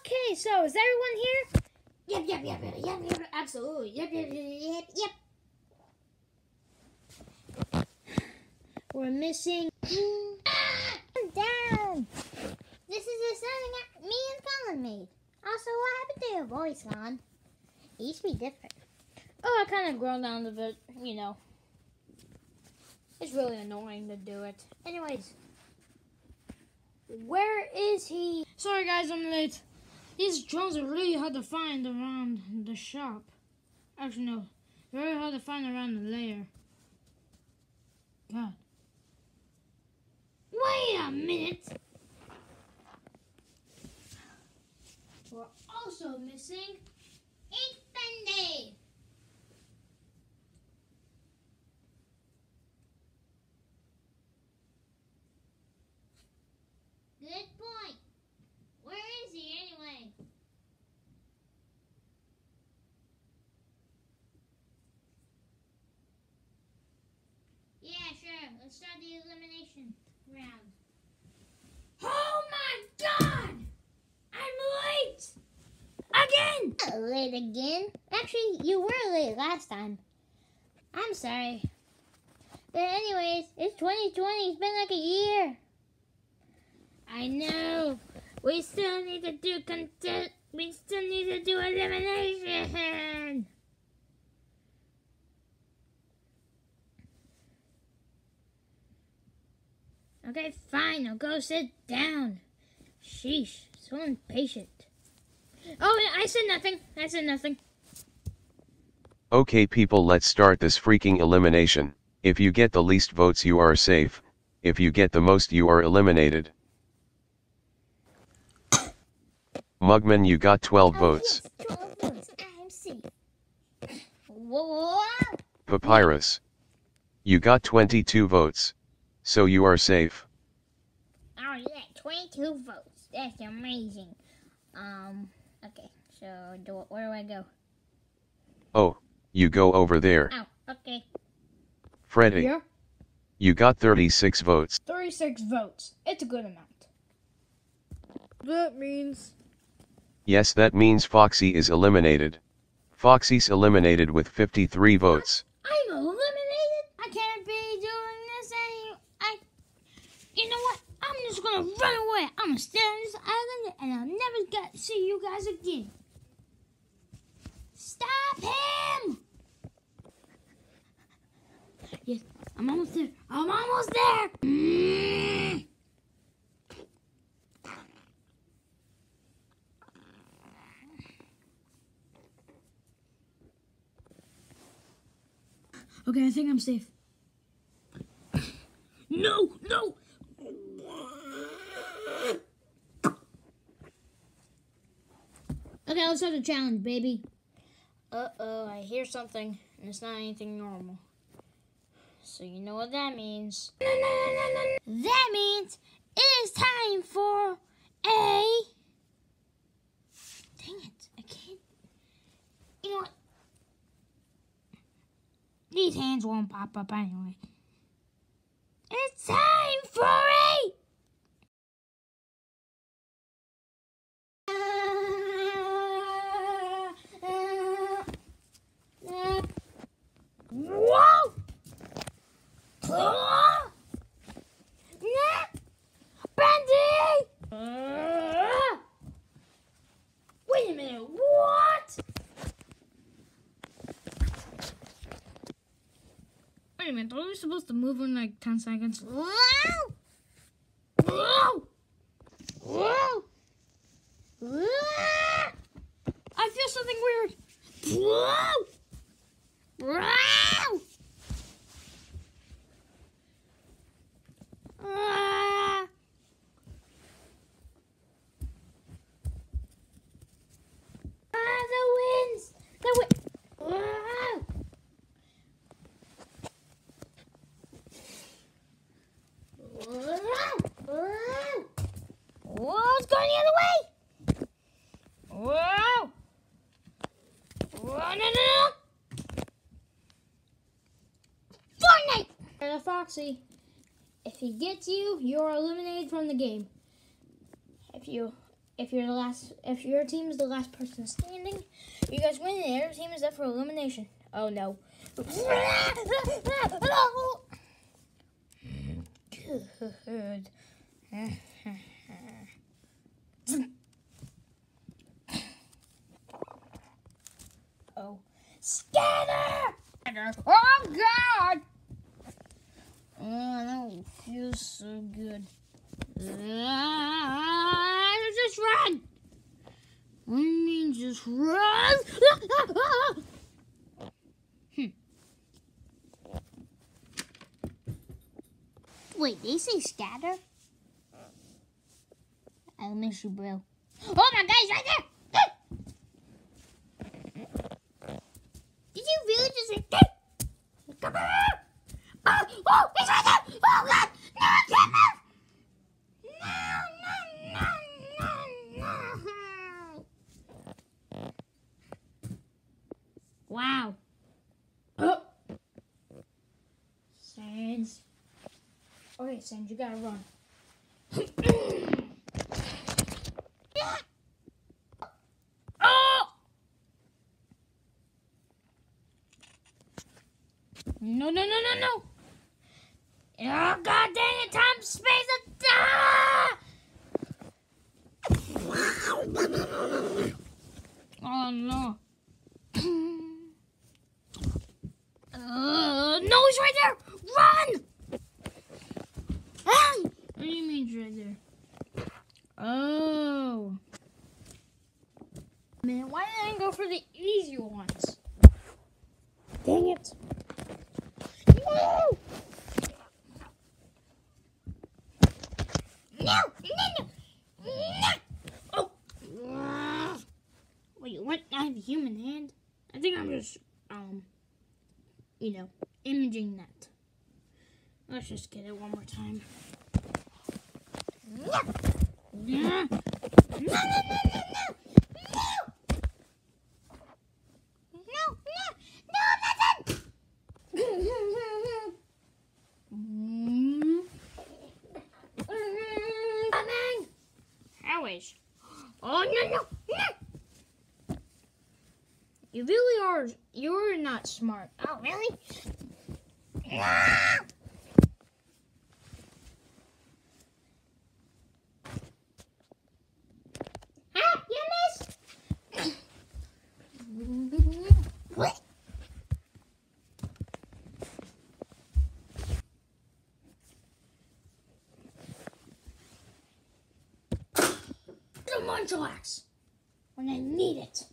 Okay, so is everyone here? Yep, yep, yep, yep, yep, yep, absolutely. Yep, yep, yep, yep, yep. We're missing. Ah, I'm down. This is the that me and Colin made. Also, what happened to your voice, Colin? It used to be different. Oh, I kind of grown down a bit, you know. It's really annoying to do it. Anyways, where is he? Sorry, guys, I'm late. These drones are really hard to find around the shop. Actually, no. Very hard to find around the lair. God. Wait a minute! We're also missing Ink Bendy! Good point. Where is he anyway? Yeah, sure. Let's start the elimination round. Oh my god! I'm late! Again! Not late again. Actually, you were late last time. I'm sorry. But anyways, it's 2020. It's been like a year. I know. We still need to do content. We still need to do elimination. Okay, fine. I'll go sit down. Sheesh, so impatient. Oh, I said nothing. I said nothing. Okay people let's start this freaking elimination, if you get the least votes you are safe, if you get the most you are eliminated. Mugman you got 12 votes. Oh, yes, 12 votes. I'm safe. Papyrus. You got 22 votes. So you are safe. Oh yeah, 22 votes. That's amazing. Um, okay. So, do, where do I go? Oh, you go over there. Oh, okay. Freddy. You got 36 votes. 36 votes. It's a good amount. That means Yes that means Foxy is eliminated. Foxy's eliminated with 53 votes. I'm eliminated. I can't be doing this any. I. You know what? I'm just gonna run away. I'm gonna stay on this island, and I'll never get see you guys again. Stop him! Yes, I'm almost there. I'm almost there. Mm. Okay, I think I'm safe. No, no. Okay, let's a challenge, baby. Uh oh, I hear something, and it's not anything normal. So you know what that means. That means it is time for a. Dang it, I can't. You know what? These hands won't pop up anyway. It's time for a. Whoa! Bendy! Wait a minute, what? Wait a minute, are we supposed to move in like 10 seconds? Whoa! Whoa! Whoa! Whoa! I feel something weird. Whoa! Whoa! Ah! Ah, the winds! The wind! Ah! Whoa, it's going the other way! Whoa! Whoa, no, no, no! Fortnite! The Foxy. If he gets you, you're eliminated from the game. If you If you're the last, if your team is the last person standing, you guys win. And other team is up for elimination. Oh no! Good. oh, scatter! Oh God! Oh, that feels so good. Ah, just run! What do you mean just run? hmm. Wait, they say scatter? I'll miss you, bro. Oh my god, he's right there! Did you really just say Come on! Oh, oh, he's right there! Oh god! No, I can't move! No, no, no, no, no. Wow. Oh. Sans. Okay, Sans, you gotta run. oh! No, no, no, no, no! Oh, god dang it! Time, space, and ah! Oh no. Uh, no, he's right there! Run! What do you mean right there? Oh. Man, why didn't I go for the easy ones? Dang it. No! No, no, no, no. Oh. Wait, what? I have a human hand? I think I'm just, um, you know, imaging that. Let's just get it one more time. No, Yeah. no, no, no, no, no. No, no, no, nothing. Coming. I wish. Oh, no, no, No. You really are, you're not smart. Oh, really? No. Ah, you missed. The Munchlax! When I need it.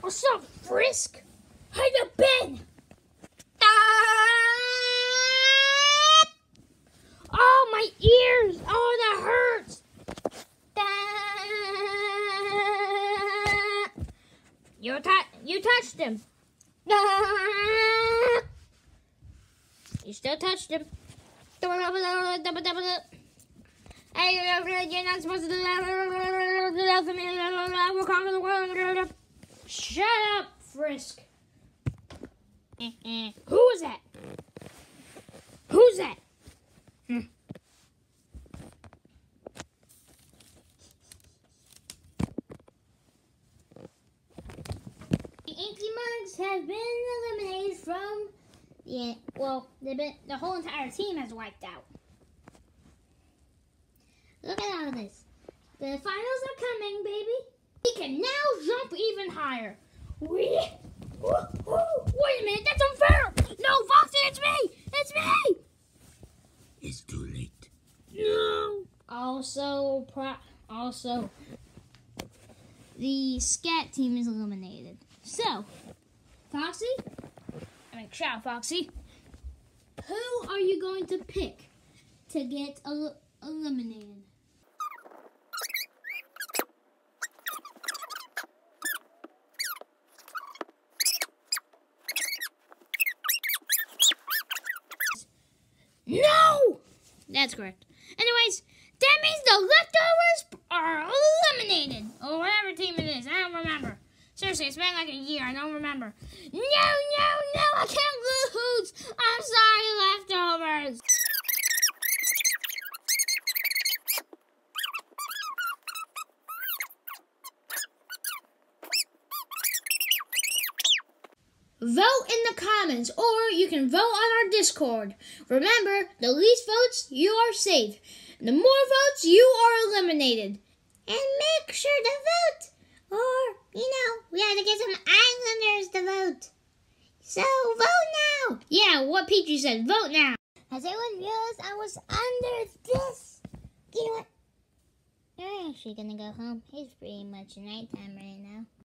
What's up, Frisk? How you been? Oh, my ears! Oh, that hurts! You, you touched him. You still touched him. Hey, you're not supposed to do that. We'll conquer the world. Shut up, Frisk. Who was that? Who's that? The Inky Mugs have been eliminated from the well, been the whole entire team has wiped out. Look at all of this. The finals are coming, baby. We can now jump even higher. We. Woo, woo. Wait a minute, that's unfair! No, Foxy, it's me! It's me! It's too late. No. Also, pro- also, The scat team is eliminated. So, Foxy, I mean, shout, Foxy. who are you going to pick to get el- eliminated? No! That's correct. Anyways, that means the leftovers are eliminated. Or whatever team it is. I don't remember. Seriously, it's been like a year. I don't remember. No, no, no, I can't lose. I'm sorry, leftovers. Vote in the comments or you can vote on our Discord. Remember, the least votes, you are safe. The more votes, you are eliminated. And make sure to vote. Or, you know, we have to get some islanders to vote. So vote now. Yeah, what Peachy said, vote now. Has anyone realized I was under this? You know what? You're actually gonna go home. It's pretty much nighttime right now.